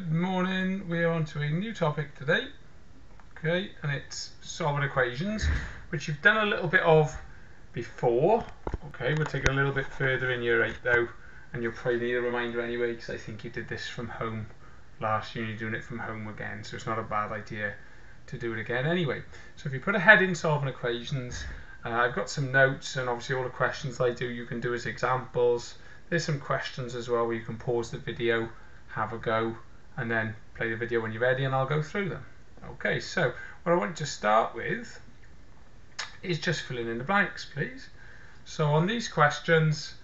Good morning, we're on to a new topic today. Okay, and it's solving equations, which you've done a little bit of before. Okay, we'll take a little bit further in year 8 though, and you'll probably need a reminder anyway, because I think you did this from home last year and you're doing it from home again, so it's not a bad idea to do it again anyway. So if you put a head in solving equations, uh, I've got some notes and obviously all the questions I do you can do as examples. There's some questions as well where you can pause the video, have a go, and then play the video when you're ready and I'll go through them. Okay, so what I want to start with is just filling in the blanks, please. So on these questions,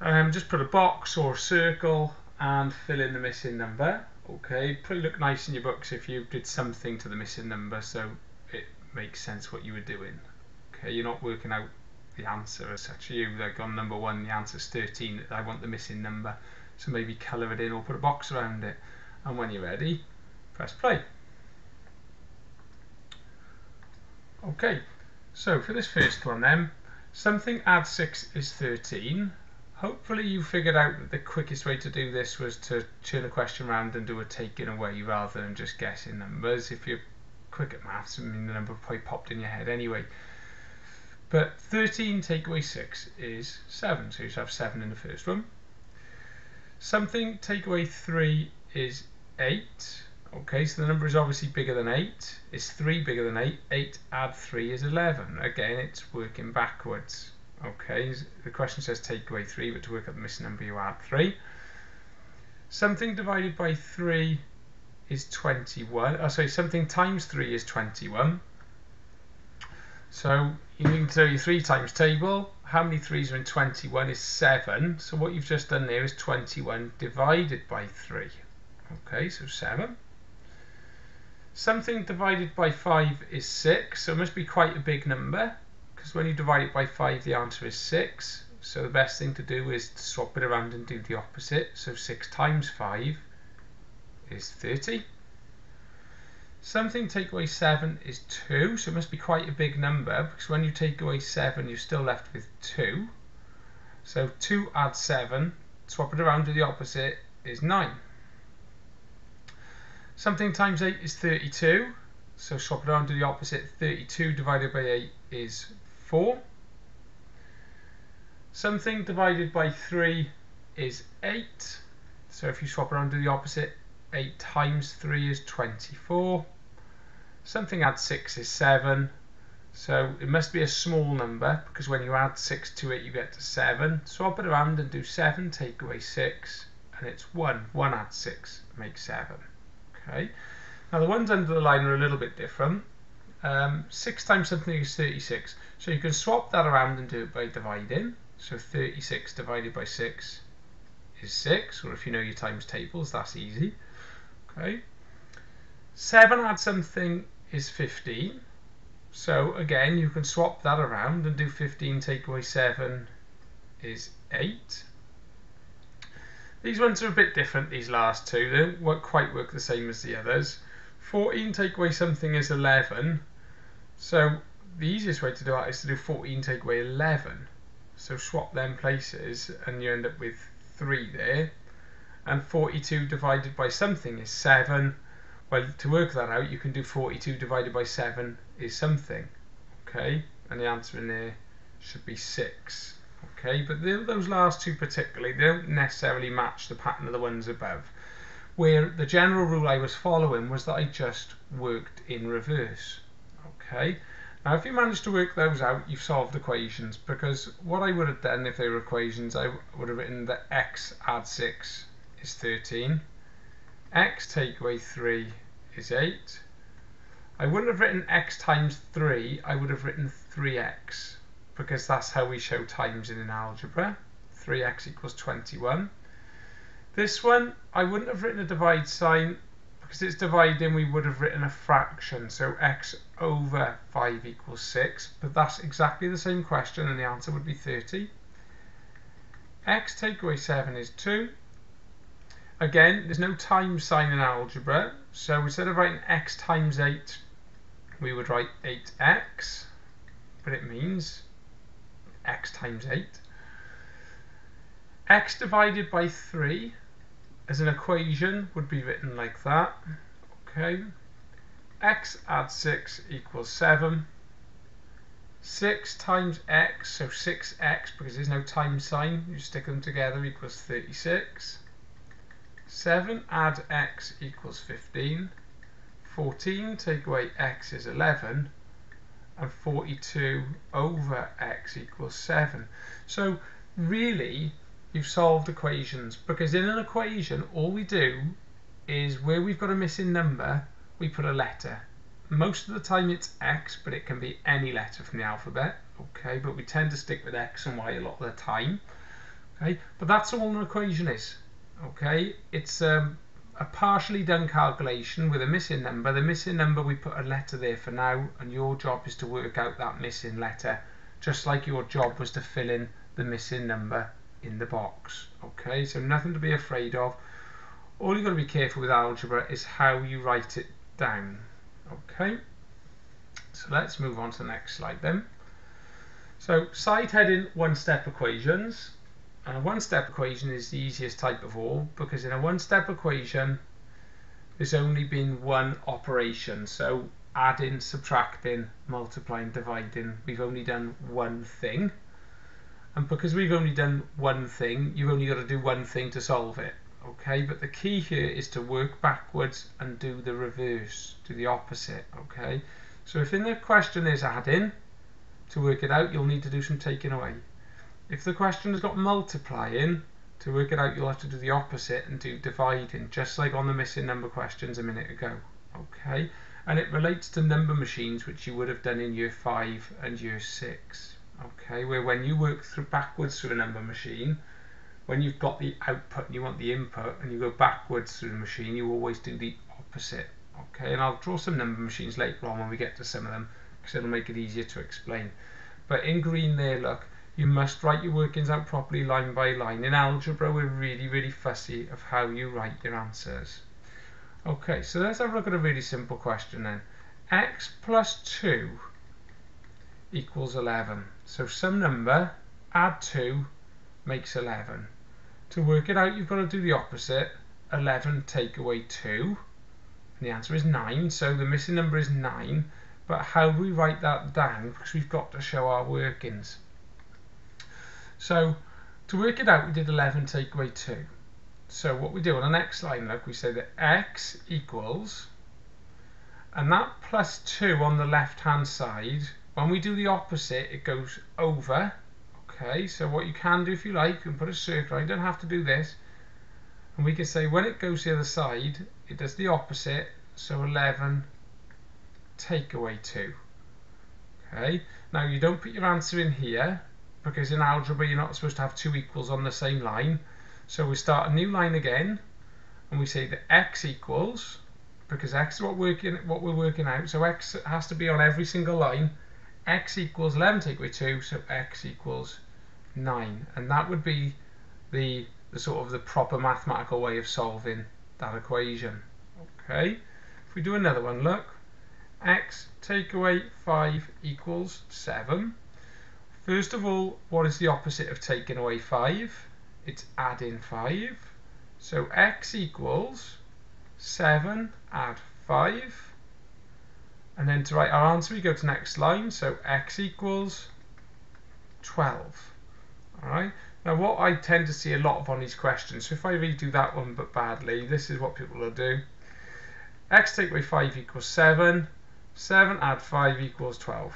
um, just put a box or a circle and fill in the missing number. Okay, probably look nice in your books if you did something to the missing number so it makes sense what you were doing. Okay, you're not working out the answer as such. You like on number one, the answer is 13. I want the missing number, so maybe colour it in or put a box around it. And when you're ready, press play. Okay, so for this first one then, something add 6 is 13. Hopefully you figured out that the quickest way to do this was to turn the question around and do a taking away rather than just guessing numbers. If you're quick at maths, I mean the number probably popped in your head anyway. But 13 take away 6 is 7, so you have 7 in the first one. Something take away 3 is 8. Okay, so the number is obviously bigger than 8. Is 3 bigger than 8? 8 add 3 is 11. Again, it's working backwards. Okay, the question says take away 3, but to work out the missing number, you add 3. Something divided by 3 is 21. Oh, sorry, something times 3 is 21. So you need to do your 3 times table. How many 3s are in 21 is 7. So what you've just done there is 21 divided by 3. Okay, so 7. Something divided by 5 is 6, so it must be quite a big number, because when you divide it by 5 the answer is 6. So the best thing to do is to swap it around and do the opposite. So 6 times 5 is 30. Something take away 7 is 2, so it must be quite a big number, because when you take away 7 you're still left with 2. So 2 add 7, swap it around to the opposite, is 9. Something times 8 is 32. So swap it around to the opposite. 32 divided by 8 is 4. Something divided by 3 is 8. So if you swap around to the opposite, 8 times 3 is 24. Something add 6 is 7. So it must be a small number because when you add 6 to it you get to 7. Swap it around and do 7, take away 6 and it's 1. 1 add 6 makes 7. Okay. Now the ones under the line are a little bit different. Um, 6 times something is 36. So you can swap that around and do it by dividing. So 36 divided by 6 is 6. Or if you know your times tables, that's easy. Okay. 7 add something is 15. So again, you can swap that around and do 15 take away 7 is 8. These ones are a bit different, these last two. They don't quite work the same as the others. 14 take away something is 11. So the easiest way to do that is to do 14 take away 11. So swap them places and you end up with 3 there. And 42 divided by something is 7. Well, to work that out, you can do 42 divided by 7 is something. Okay, and the answer in there should be 6 okay? But those last two particularly they don't necessarily match the pattern of the ones above. Where the general rule I was following was that I just worked in reverse okay? Now if you manage to work those out you've solved equations because what I would have done if they were equations I would have written that x add 6 is 13 x take away 3 is 8 I wouldn't have written x times 3 I would have written 3x because that's how we show times in an algebra. 3x equals 21. This one, I wouldn't have written a divide sign because it's dividing, we would have written a fraction. So x over 5 equals 6, but that's exactly the same question and the answer would be 30. x take away 7 is 2. Again, there's no time sign in algebra, so instead of writing x times 8, we would write 8x, but it means x times 8. x divided by 3 as an equation would be written like that. Okay. x add 6 equals 7. 6 times x, so 6x, because there's no time sign, you stick them together, equals 36. 7 add x equals 15. 14 take away x is 11. And 42 over x equals 7. So really, you've solved equations, because in an equation, all we do is where we've got a missing number, we put a letter most of the time it's X, but it can be any letter from the alphabet, okay? But we tend to stick with X and Y a lot of the time, okay? But that's all an equation is, okay? It's um, a partially done calculation with a missing number. The missing number, we put a letter there for now, and your job is to work out that missing letter, just like your job was to fill in the missing number in the box, okay? So nothing to be afraid of. All you've got to be careful with algebra is how you write it down, Okay, so let's move on to the next slide then. So side heading one-step equations. And a one-step equation is the easiest type of all because in a one-step equation there's only been one operation. So adding, subtracting, multiplying, dividing, we've only done one thing. And because we've only done one thing, you've only got to do one thing to solve it okay but the key here is to work backwards and do the reverse do the opposite okay so if in the question is adding to work it out you'll need to do some taking away if the question has got multiplying to work it out you'll have to do the opposite and do dividing just like on the missing number questions a minute ago okay and it relates to number machines which you would have done in year 5 and year 6 okay where when you work through backwards through a number machine when you've got the output and you want the input and you go backwards through the machine, you always do the opposite. Okay, and I'll draw some number machines later on when we get to some of them because it'll make it easier to explain. But in green there, look, you must write your workings out properly line by line. In algebra, we're really, really fussy of how you write your answers. Okay, so let's have a look at a really simple question then. x plus 2 equals 11. So some number, add 2, makes 11. To work it out, you've got to do the opposite. 11 take away 2. And the answer is 9, so the missing number is 9. But how do we write that down? Because we've got to show our workings. So, to work it out, we did 11 take away 2. So what we do on the next line, look, we say that x equals, and that plus 2 on the left-hand side, when we do the opposite, it goes over, Okay, so what you can do if you like, you can put a circle, you don't have to do this. And we can say when it goes the other side, it does the opposite, so 11 take away 2. Okay, now you don't put your answer in here, because in algebra you're not supposed to have two equals on the same line. So we start a new line again, and we say that x equals, because x is what, working, what we're working out, so x has to be on every single line, x equals 11 take away 2, so x equals 9 and that would be the, the sort of the proper mathematical way of solving that equation. Okay? If we do another one look. X take away 5 equals 7 first of all what is the opposite of taking away 5 it's adding 5 so x equals 7 add 5 and then to write our answer we go to next line. So x equals 12 Alright, now what I tend to see a lot of on these questions, so if I redo that one but badly, this is what people will do. x take away 5 equals 7, 7 add 5 equals 12.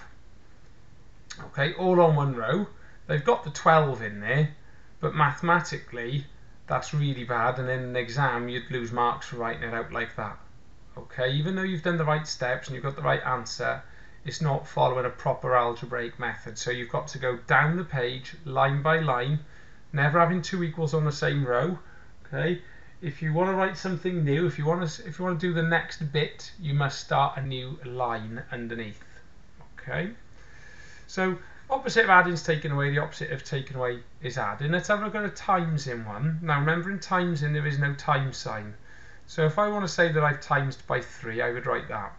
Okay, all on one row. They've got the 12 in there, but mathematically that's really bad and in an exam you'd lose marks for writing it out like that. Okay, even though you've done the right steps and you've got the right answer, it's not following a proper algebraic method. So you've got to go down the page line by line, never having two equals on the same row. Okay. If you want to write something new, if you want to, if you want to do the next bit, you must start a new line underneath. Okay. So opposite of adding is taken away, the opposite of taken away is adding. Let's have a look at a times in one. Now remember in times in there is no time sign. So if I want to say that I've times by 3, I would write that.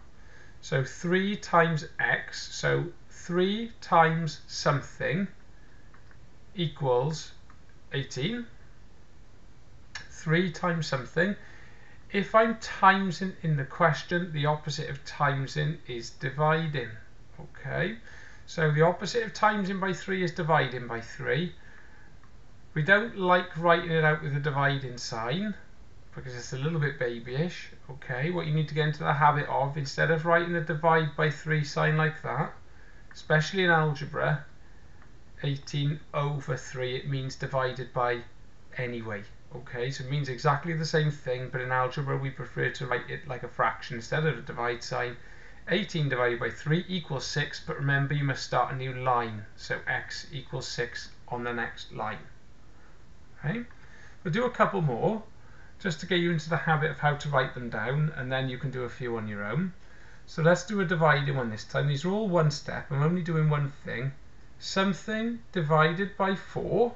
So 3 times x, so 3 times something equals 18. 3 times something. If I'm timesing in the question, the opposite of timesing is dividing. Okay, so the opposite of timesing by 3 is dividing by 3. We don't like writing it out with a dividing sign because it's a little bit babyish. Okay, what you need to get into the habit of, instead of writing the divide by 3 sign like that, especially in algebra, 18 over 3, it means divided by anyway. Okay, so it means exactly the same thing, but in algebra we prefer to write it like a fraction instead of a divide sign. 18 divided by 3 equals 6, but remember you must start a new line, so x equals 6 on the next line. Okay, we'll do a couple more, just to get you into the habit of how to write them down, and then you can do a few on your own. So let's do a dividing one this time. These are all one step, I'm only doing one thing. Something divided by 4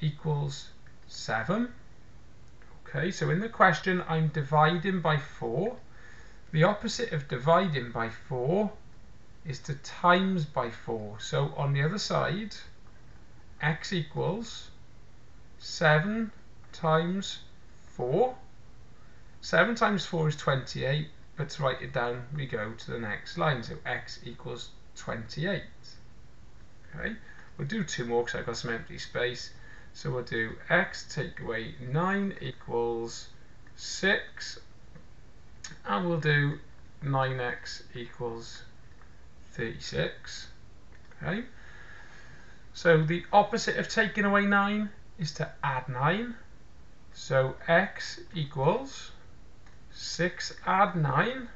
equals 7. Okay, so in the question I'm dividing by 4. The opposite of dividing by 4 is to times by 4. So on the other side, x equals 7 times 4. 7 times 4 is 28, but to write it down, we go to the next line. So x equals 28. Okay, we'll do two more because I've got some empty space. So we'll do x take away 9 equals 6 and we'll do 9x equals 36 okay. So the opposite of taking away 9 is to add 9 so x equals 6 add 9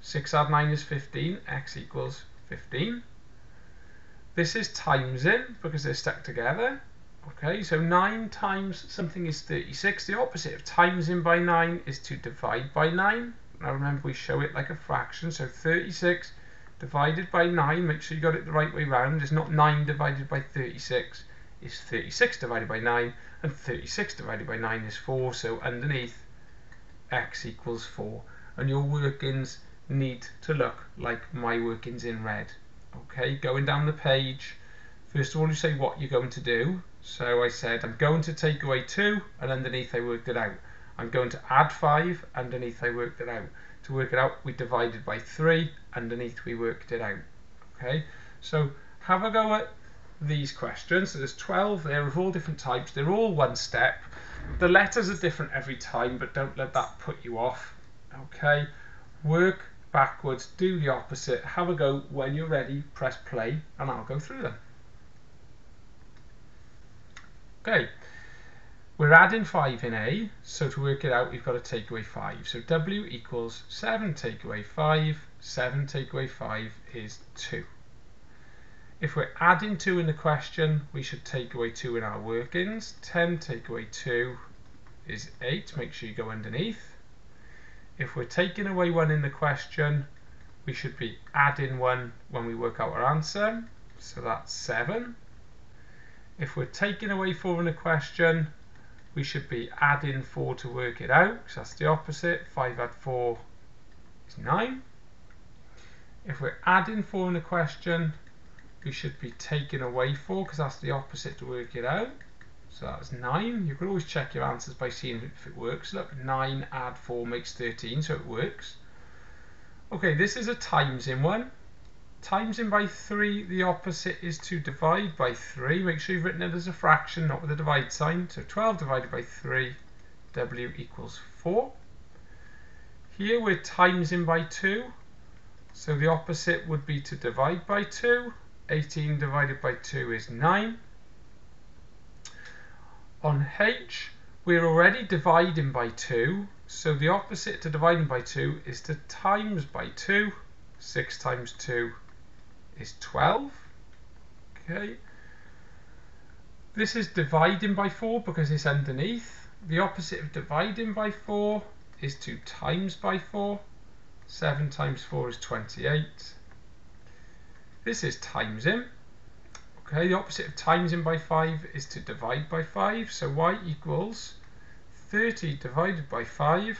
6 add 9 is 15 x equals 15 this is times in because they're stuck together. Okay, so 9 times something is 36. The opposite of times in by 9 is to divide by 9. Now remember we show it like a fraction, so 36 divided by 9, make sure you got it the right way round, it's not 9 divided by 36, it's 36 divided by 9, and 36 divided by 9 is 4, so underneath x equals 4. And your workings need to look like my workings in red. Okay, going down the page, first of all you say what you're going to do, so I said I'm going to take away 2 and underneath I worked it out. I'm going to add 5, underneath I worked it out. To work it out we divided by 3, underneath we worked it out. Okay, so have a go at these questions. So there's 12 there of all different types. They're all one step. The letters are different every time, but don't let that put you off. Okay, work backwards, do the opposite. Have a go when you're ready, press play, and I'll go through them. Okay, we're adding 5 in A, so to work it out we've got to take away 5. So W equals 7 take away 5, 7 take away 5 is 2. If we're adding 2 in the question, we should take away 2 in our workings. 10 take away 2 is 8, make sure you go underneath. If we're taking away 1 in the question, we should be adding 1 when we work out our answer, so that's 7. If we're taking away 4 in a question, we should be adding 4 to work it out, because that's the opposite. 5 add 4 is 9. If we're adding 4 in a question, we should be taking away 4, because that's the opposite to work it out. So that's 9. You can always check your answers by seeing if it works. Look, 9 add 4 makes 13, so it works. Okay, this is a times in one times in by 3, the opposite is to divide by 3. Make sure you've written it as a fraction, not with a divide sign. So 12 divided by 3, W equals 4. Here we're times in by 2. So the opposite would be to divide by 2. 18 divided by 2 is 9. On H, we're already dividing by 2. So the opposite to dividing by 2 is to times by 2. 6 times 2 is 12. Okay. This is dividing by 4 because it's underneath. The opposite of dividing by 4 is to times by 4. 7 times 4 is 28. This is times in. Okay, the opposite of times in by 5 is to divide by 5. So y equals 30 divided by 5.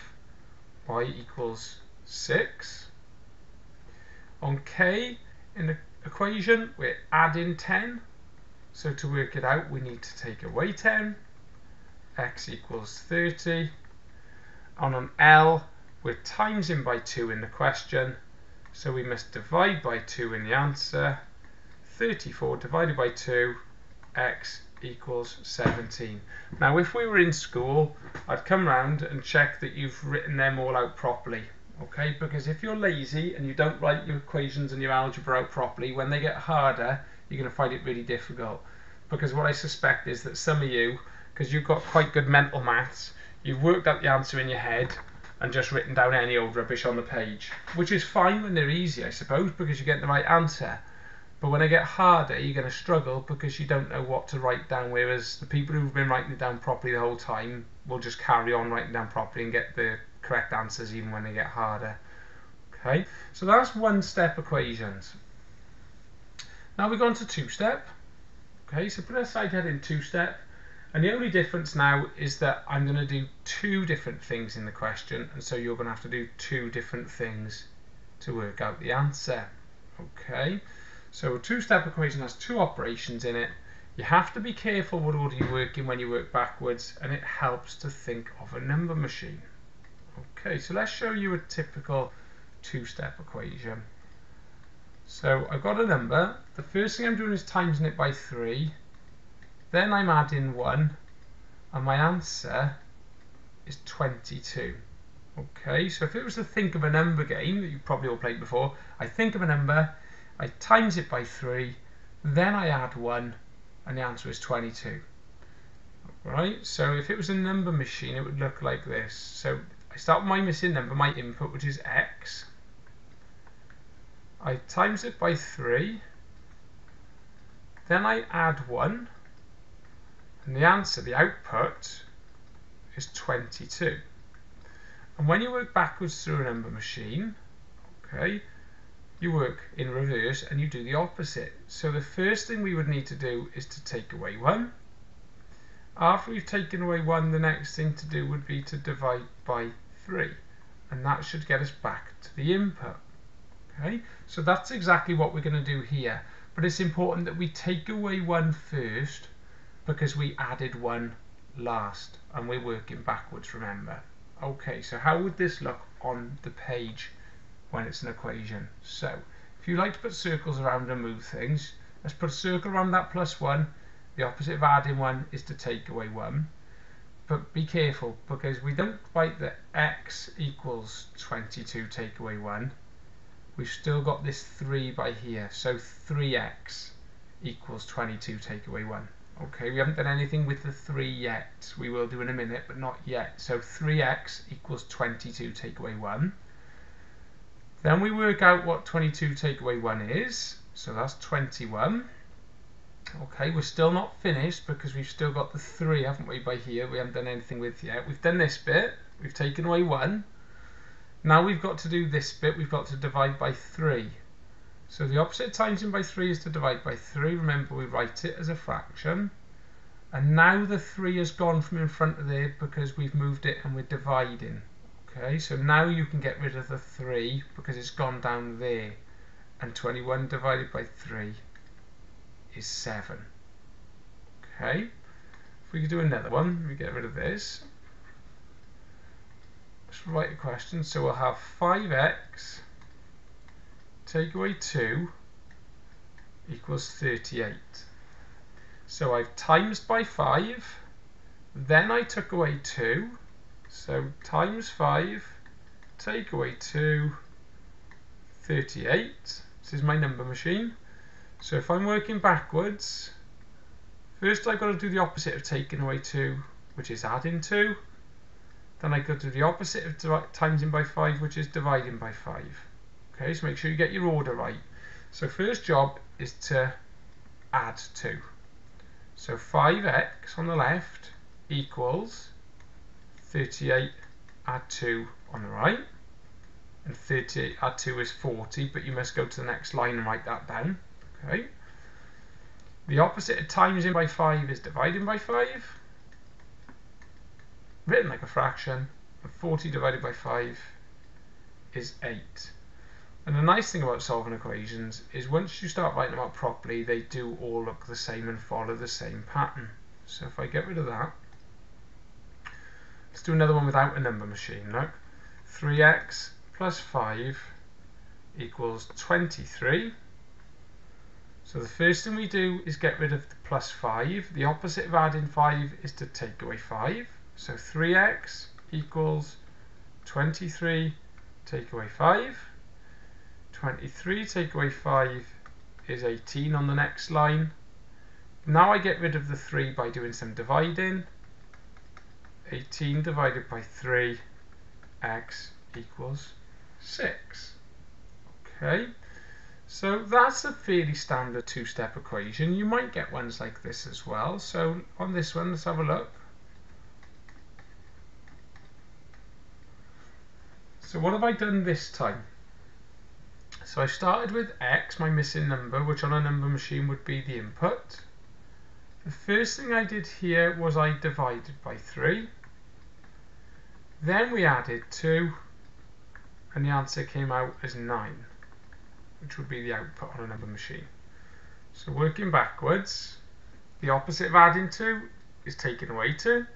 y equals 6. On k, in the equation, we're adding 10. So to work it out, we need to take away 10. x equals 30. On an L, we're timesing by 2 in the question, so we must divide by 2 in the answer. 34 divided by 2, x equals 17. Now if we were in school, I'd come round and check that you've written them all out properly. Okay, because if you're lazy and you don't write your equations and your algebra out properly, when they get harder, you're going to find it really difficult. Because what I suspect is that some of you, because you've got quite good mental maths, you've worked out the answer in your head and just written down any old rubbish on the page, which is fine when they're easy, I suppose, because you get the right answer. But when they get harder, you're going to struggle because you don't know what to write down. Whereas the people who've been writing it down properly the whole time will just carry on writing down properly and get the correct answers even when they get harder. Okay, so that's one step equations. Now we go on to two step. Okay, so put aside heading two step. And the only difference now is that I'm going to do two different things in the question. And so you're going to have to do two different things to work out the answer. Okay. So a two-step equation has two operations in it. You have to be careful what order you work in when you work backwards and it helps to think of a number machine. Okay, so let's show you a typical two-step equation. So I've got a number. The first thing I'm doing is timesing it by 3. Then I'm adding 1 and my answer is 22. Okay, so if it was to think of a number game that you've probably all played before, I think of a number, I times it by 3, then I add 1, and the answer is 22. Right, so if it was a number machine, it would look like this. So I start with my missing number, my input, which is x. I times it by 3, then I add 1, and the answer, the output, is 22. And when you work backwards through a number machine, okay, you work in reverse and you do the opposite. So the first thing we would need to do is to take away 1. After we've taken away 1, the next thing to do would be to divide by 3. And that should get us back to the input. Okay, so that's exactly what we're going to do here. But it's important that we take away 1 first because we added 1 last. And we're working backwards, remember. Okay, so how would this look on the page? when it's an equation. So if you like to put circles around and move things, let's put a circle around that plus 1. The opposite of adding 1 is to take away 1. But be careful because we don't write that x equals 22 take away 1. We've still got this 3 by here. So 3x equals 22 take away 1. Okay, we haven't done anything with the 3 yet. We will do in a minute, but not yet. So 3x equals 22 take away 1. Then we work out what 22 take away 1 is. So that's 21. Okay, we're still not finished because we've still got the 3, haven't we, by here. We haven't done anything with yet. We've done this bit. We've taken away 1. Now we've got to do this bit. We've got to divide by 3. So the opposite times in by 3 is to divide by 3. Remember, we write it as a fraction. And now the 3 has gone from in front of there because we've moved it and we're dividing. Okay, so now you can get rid of the 3 because it's gone down there. And 21 divided by 3 is 7. Okay, if we could do another one, we get rid of this. Let's write a question. So we'll have 5x take away 2 equals 38. So I've times by 5, then I took away 2, so times 5, take away 2, 38. This is my number machine. So if I'm working backwards, first I've got to do the opposite of taking away 2, which is adding 2. Then I've got to do the opposite of timesing by 5, which is dividing by 5. Okay, so make sure you get your order right. So first job is to add 2. So 5x on the left equals 38 add 2 on the right and 38 add 2 is 40 but you must go to the next line and write that down okay the opposite of times in by 5 is dividing by 5 written like a fraction and 40 divided by 5 is 8 and the nice thing about solving equations is once you start writing them out properly they do all look the same and follow the same pattern so if I get rid of that Let's do another one without a number machine. Look, 3x plus 5 equals 23. So the first thing we do is get rid of the plus 5. The opposite of adding 5 is to take away 5. So 3x equals 23 take away 5. 23 take away 5 is 18 on the next line. Now I get rid of the 3 by doing some dividing. 18 divided by 3, x equals 6. Okay, so that's a fairly standard two-step equation. You might get ones like this as well. So on this one, let's have a look. So what have I done this time? So I started with x, my missing number, which on a number machine would be the input. The first thing I did here was I divided by 3. Then we added 2, and the answer came out as 9, which would be the output on a number machine. So working backwards, the opposite of adding 2 is taking away 2.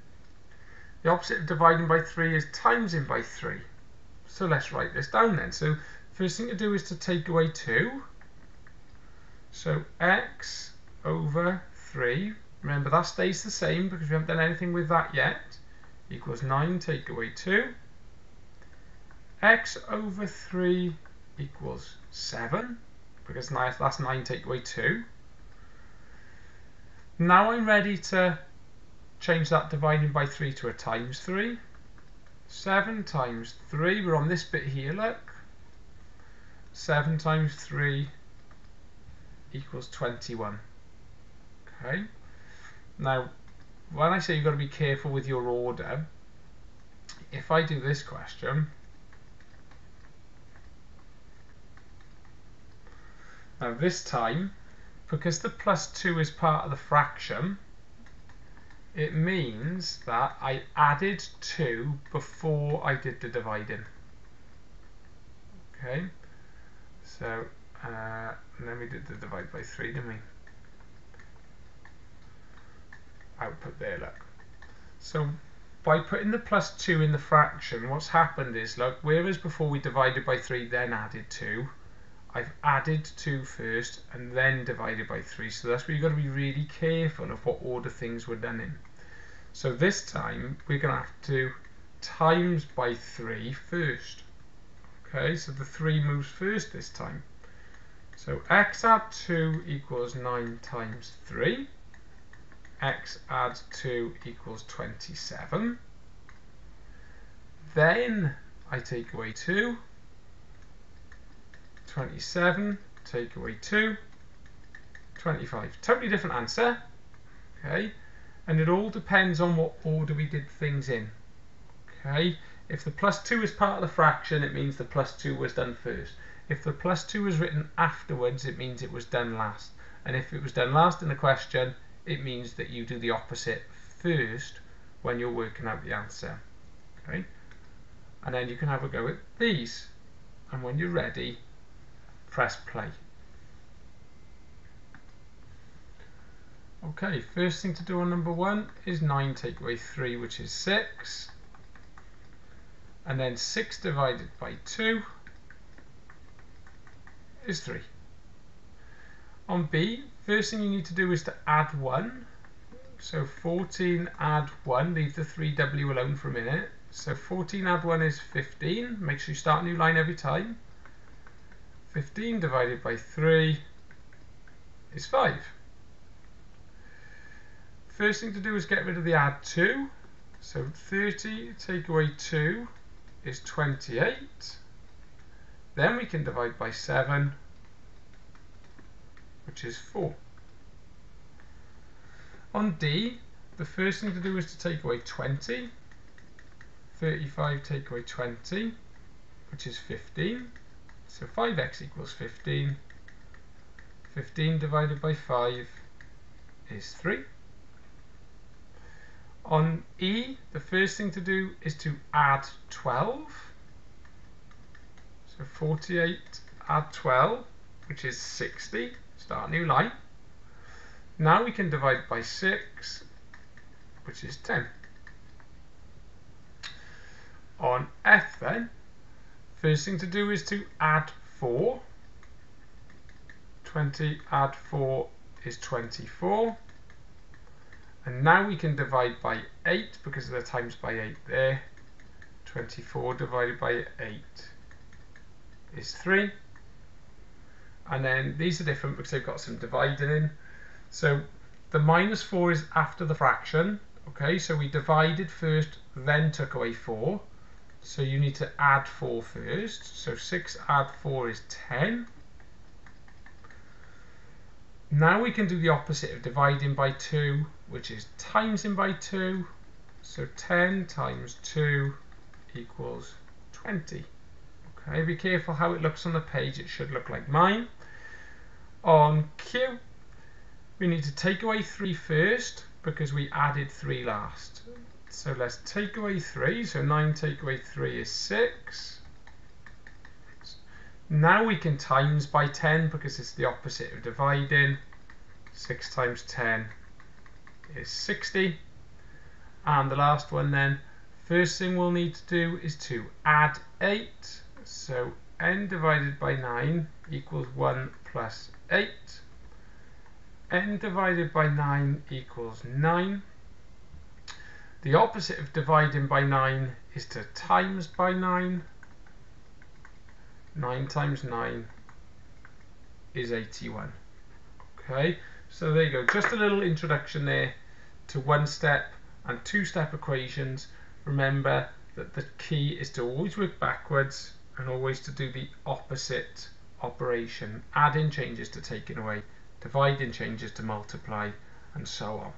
The opposite of dividing by 3 is timesing by 3. So let's write this down then. So first thing to do is to take away 2. So x over 3, remember that stays the same because we haven't done anything with that yet, equals 9 take away 2. x over 3 equals 7 because nine, that's 9 take away 2. Now I'm ready to change that dividing by 3 to a times 3. 7 times 3, we're on this bit here, look. 7 times 3 equals 21. Okay. Now, when I say you've got to be careful with your order, if I do this question, now this time, because the plus 2 is part of the fraction, it means that I added 2 before I did the dividing. Okay, so uh, then we did the divide by 3, didn't we? Output there, look. So by putting the plus 2 in the fraction, what's happened is, look, whereas before we divided by 3, then added 2, I've added 2 first and then divided by 3. So that's where you've got to be really careful of what order things were done in. So this time we're going to have to times by 3 first. Okay, so the 3 moves first this time. So x add 2 equals 9 times 3. x add 2 equals 27. Then I take away 2. 27, take away 2. 25. Totally different answer. Okay and it all depends on what order we did things in. Okay, if the plus 2 is part of the fraction, it means the plus 2 was done first. If the plus 2 was written afterwards, it means it was done last. And if it was done last in the question, it means that you do the opposite first when you're working out the answer. Okay, and then you can have a go at these. And when you're ready, press play. Okay, first thing to do on number one is 9 take away 3, which is 6. And then 6 divided by 2 is 3. On B, first thing you need to do is to add 1. So 14 add 1, leave the 3w alone for a minute. So 14 add 1 is 15. Make sure you start a new line every time. 15 divided by 3 is 5. First thing to do is get rid of the add 2. So 30 take away 2 is 28. Then we can divide by 7, which is 4. On D, the first thing to do is to take away 20. 35 take away 20, which is 15. So 5x equals 15. 15 divided by 5 is 3. On E, the first thing to do is to add 12. So 48 add 12, which is 60. Start new line. Now we can divide by 6, which is 10. on F then, first thing to do is to add 4. 20 add 4 is 24. And now we can divide by 8 because the times by 8 there. 24 divided by 8 is 3. And then these are different because they've got some dividing in. So the minus 4 is after the fraction. Okay, so we divided first, then took away 4. So you need to add 4 first. So 6 add 4 is 10. Now we can do the opposite of dividing by 2, which is timesing by 2. So 10 times 2 equals 20. Okay, be careful how it looks on the page. It should look like mine. On Q, we need to take away 3 first because we added 3 last. So let's take away 3. So 9 take away 3 is 6. Now we can times by 10 because it's the opposite of dividing. 6 times 10 is 60. And the last one then, first thing we'll need to do is to add 8. So n divided by 9 equals 1 plus 8 n divided by 9 equals 9. The opposite of dividing by 9 is to times by 9. 9 times 9 is 81. Okay, so there you go. Just a little introduction there to one-step and two-step equations. Remember that the key is to always work backwards and always to do the opposite operation. Adding changes to taking away dividing changes to multiply, and so on.